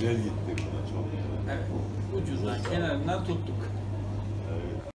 Güzel gitti buna çok. Evet. Ucundan, kenarından tuttuk.